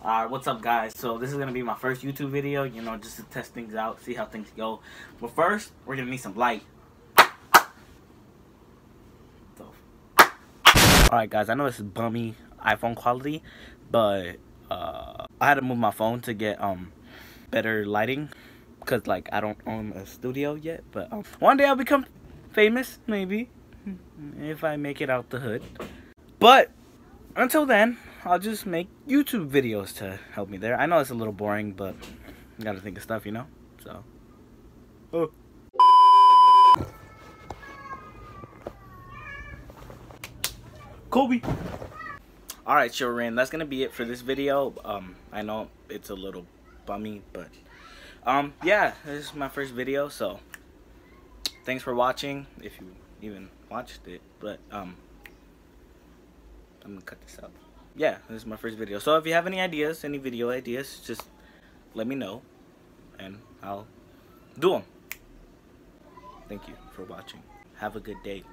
Alright, what's up guys? So this is going to be my first YouTube video, you know, just to test things out, see how things go. But first, we're going to need some light. Alright guys, I know this is bummy iPhone quality, but uh, I had to move my phone to get um better lighting. Because like, I don't own a studio yet, but um, one day I'll become famous, maybe. If I make it out the hood. But until then, I'll just make YouTube videos to help me there. I know it's a little boring, but I gotta think of stuff, you know? So. Oh. Kobe. Alright, children, that's gonna be it for this video. Um, I know it's a little bummy, but um, yeah, this is my first video, so thanks for watching, if you even watched it, but um, I'm gonna cut this out. Yeah, this is my first video. So if you have any ideas, any video ideas, just let me know, and I'll do them. Thank you for watching. Have a good day.